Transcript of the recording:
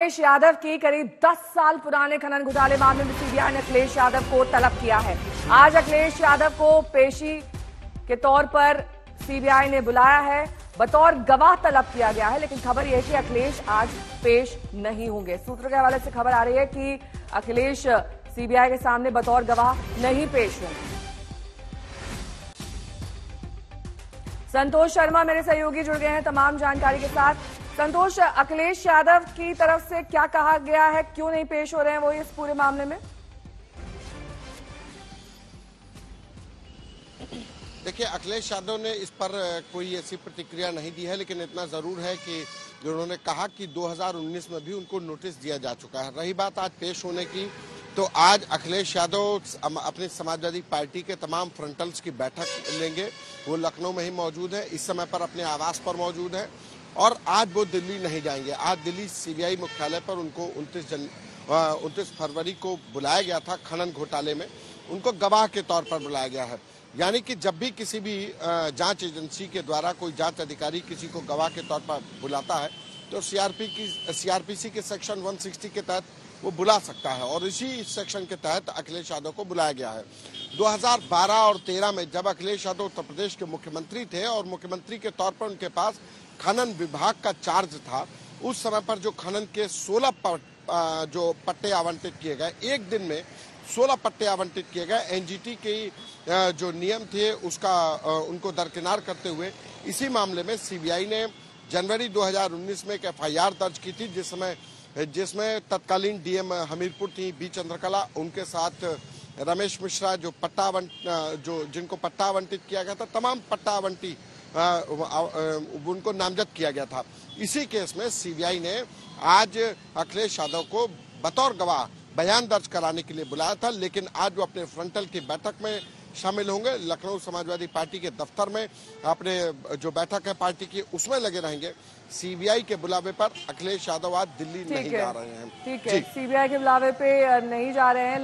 अखिलेश यादव की करीब 10 साल पुराने खनन घोटाले मामले में सीबीआई ने अखिलेश यादव को तलब किया है। आज अखिलेश यादव को पेशी के तौर पर सीबीआई ने बुलाया है। बतौर गवाह तलब किया गया है, लेकिन खबर यह कि अखिलेश आज पेश नहीं होंगे। सूत्र के हवाले से खबर आ रही है कि अखिलेश सीबीआई के सामने बतौर गवाह नहीं पेश होंगे। संतोष शर्मा मेरे सहयोगी जुड़ गए हैं तमाम जानकारी के साथ। संतोष, अखिलेश यादव की तरफ़ से क्या कहा गया है? क्यों नहीं पेश हो रहे हैं वो इस पूरे मामले में? देखिए, अखिलेश यादव ने इस पर कोई ऐसी प्रतिक्रिया नहीं दी है, लेकिन इतना ज़रूर है कि जो उन्होंने कहा कि 2019 में भी उनको नोटिस दिया जा चुका है। रही बात आज पेश होने की तो आज अखिलेश यादव अपनी समाजवादी पार्टी के तमाम फ्रंटल्स की बैठक लेंगे। वो लखनऊ में ही मौजूद है, इस समय पर अपने आवास पर मौजूद है। और आज वो दिल्ली नहीं जाएँगे। आज दिल्ली सीबीआई मुख्यालय पर उनको उनतीस जन उनतीस फरवरी को बुलाया गया था खनन घोटाले में। उनको गवाह के तौर पर बुलाया गया है। यानी कि जब भी किसी भी जाँच एजेंसी के द्वारा कोई जाँच अधिकारी किसी को गवाह के तौर पर बुलाता है तो सीआरपी की सीआरपीसी के सेक्शन 160 के तहत वो बुला सकता है। और इसी सेक्शन के तहत अखिलेश यादव को बुलाया गया है। 2012 और 13 में जब अखिलेश यादव उत्तर प्रदेश के मुख्यमंत्री थे और मुख्यमंत्री के तौर पर उनके पास खनन विभाग का चार्ज था उस समय पर जो खनन के 16 पट, जो पट्टे आवंटित किए गए एक दिन में 16 पट्टे आवंटित किए गए। एनजीटी के जो नियम थे उसका उनको दरकिनार करते हुए इसी मामले में सीबीआई ने जनवरी 2019 में एक एफआईआर दर्ज की थी जिस समय जिसमें तत्कालीन डीएम हमीरपुर थी, बी चंद्रकला, उनके साथ रमेश मिश्रा, जो पट्टा जो जिनको पट्टा आवंटित किया गया था, तमाम पट्टा आवंटी उनको नामजद किया गया था। इसी केस में सीबीआई ने आज अखिलेश यादव को बतौर गवाह बयान दर्ज कराने के लिए बुलाया था, लेकिन आज वो अपने फ्रंटल की बैठक में शामिल होंगे। लखनऊ समाजवादी पार्टी के दफ्तर में अपने जो बैठक है पार्टी की उसमें लगे रहेंगे। सीबीआई के बुलावे पर अखिलेश यादव आज दिल्ली नहीं जा रहे हैं। ठीक है। सीबीआई के बुलावे पे नहीं जा रहे हैं